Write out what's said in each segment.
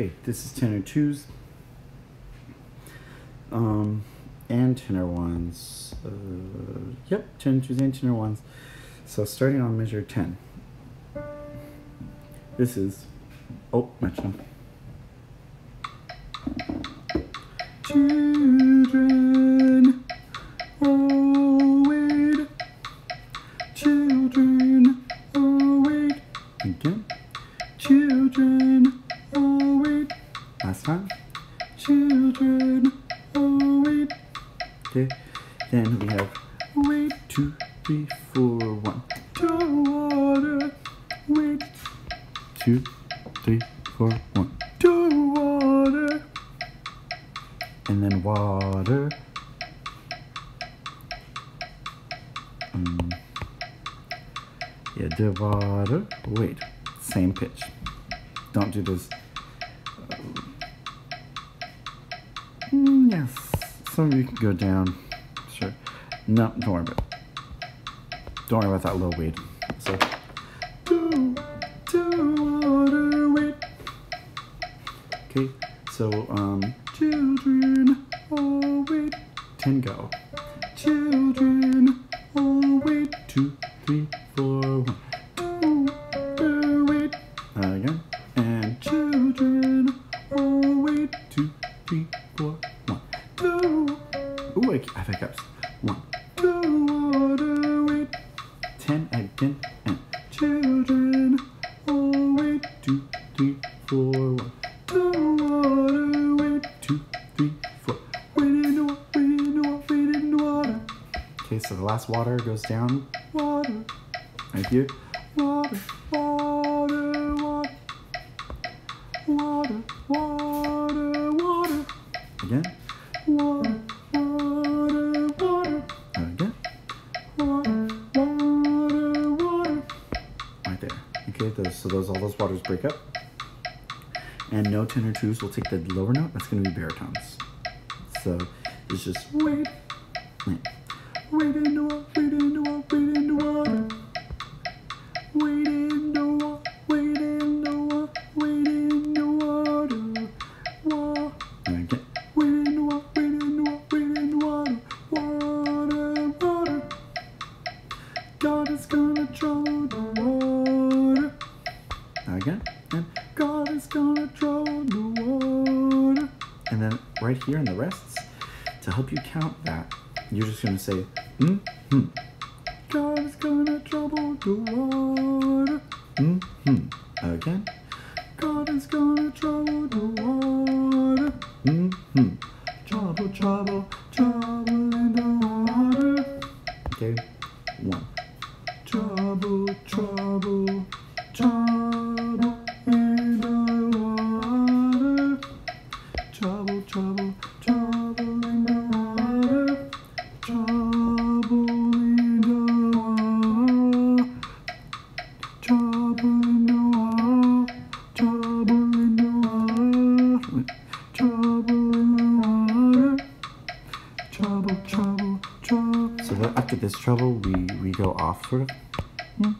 Okay, this is tenor twos. Um, and tenor ones. Uh, yep, tenor twos and tenor ones. So starting on measure 10. This is, oh, match metronome. Then we have wait, two, three, four, one, to water, wait, two, three, four, one, to water, and then water. Um, yeah, the water. Wait, same pitch. Don't do this. Mm, yes, some of you can go down. No, don't worry about it. Don't worry about that little weed. So, do, do. Okay, so, um, children, oh wait, ten go. Children, oh wait, two, three, four, one, wait. Uh, again, and children, oh wait, two, three, four, one, two. Ooh, I have hiccups. Okay, so the last water goes down. Water. Right here. Water, water, water. Water, water, water. Again. Water. Again. Right there. Okay, so those all those waters break up. And no tenor twos will take the lower note. That's going to be baritones. So it's just wait, wait, wait in the water, wait in the water, wait in the water. Wait in the water, wait in the water, wait in the water. Again. Wait in the water, wait in the wait in the water. Water, water. God is gonna trouble the water. Again. And God is gonna trouble the water. And then right here in the rests, to help you count that, you're just gonna say, hmm, hmm. God is gonna trouble the water. Hmm, hmm. Again. God is gonna trouble the water. Hmm, hmm. Trouble, trouble, trouble this trouble, we we go off sort of. Hmm.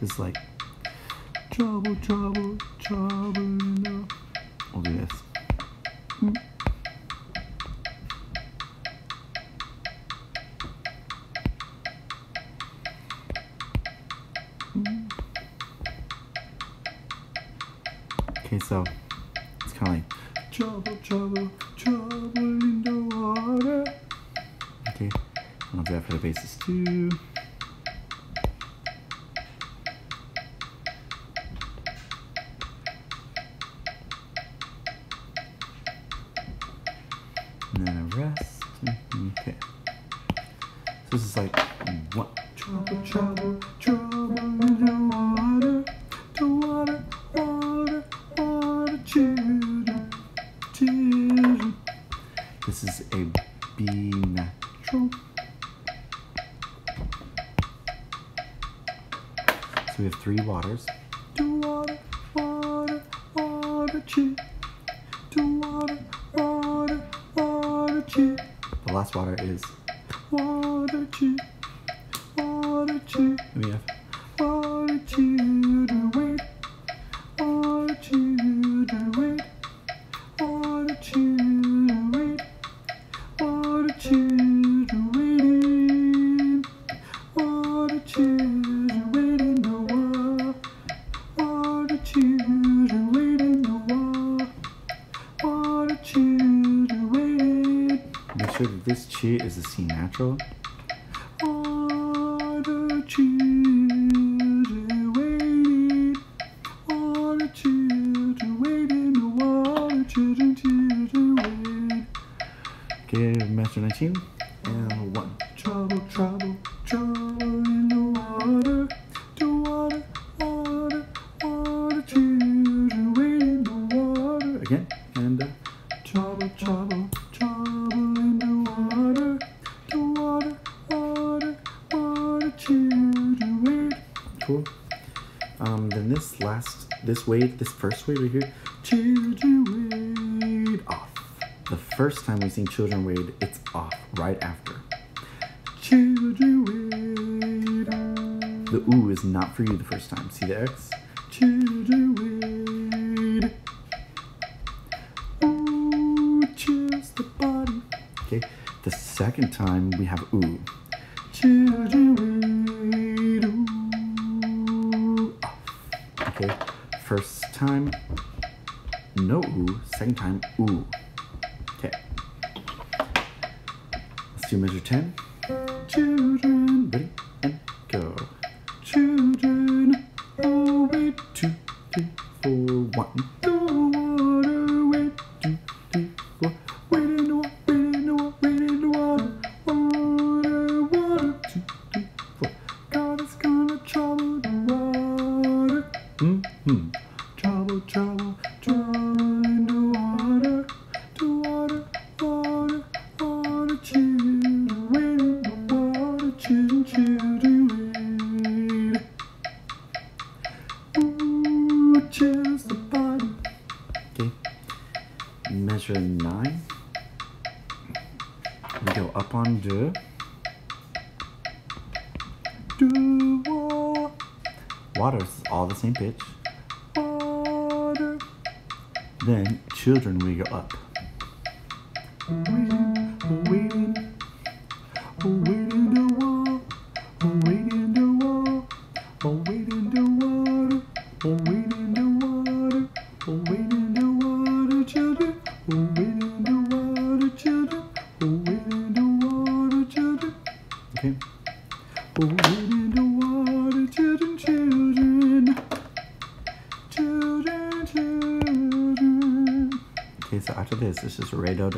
Just like trouble, trouble, trouble in. We'll do this. Hmm. Hmm. Okay, so it's kind of like trouble, trouble, trouble in the water. Okay, I'll do that for the basses too. And then a rest. Okay. So this is like one. Trouble, trouble, trouble in the water. The water, water, water, children. This is a B natural. So we have three waters. The water, water, water, chi. The water, water, water, chi. The last water is water, chi. Water, chi. And we have. Water, chi. That this chi is a C natural. All the children waiting, all the children waiting, all the children, children waiting. Okay, Master 19. And one. Trouble, trouble, trouble in the water, Um, then this last, this wave, this first wave right here, children wade off. The first time we sing children wade, it's off right after. Children wade. The ooh is not for you the first time. See the X? Children wade. Ooh, chills the body. Okay. The second time we have ooh. Children Okay. First time, no ooh. Second time, ooh. Okay. Let's do measure 10. Children, ready, Do wa. Water is all the same pitch. Water. Then children we go up. Waiting, waiting, waiting waiting waiting water, waiting So after this, this is Ray do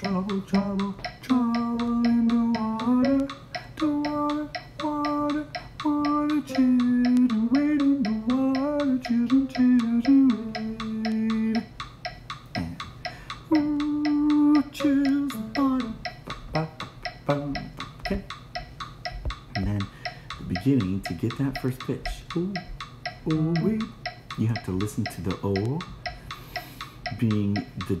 Trouble, trouble, trouble in the water. The water, water, water, children, wait in the water, children, children, wait. Ooh, chills ba. Okay. And then the beginning to get that first pitch. Ooh, ooh, wait. You have to listen to the O being the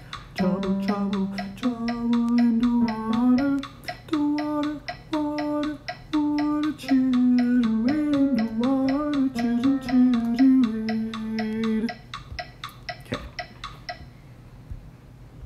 trouble, trouble.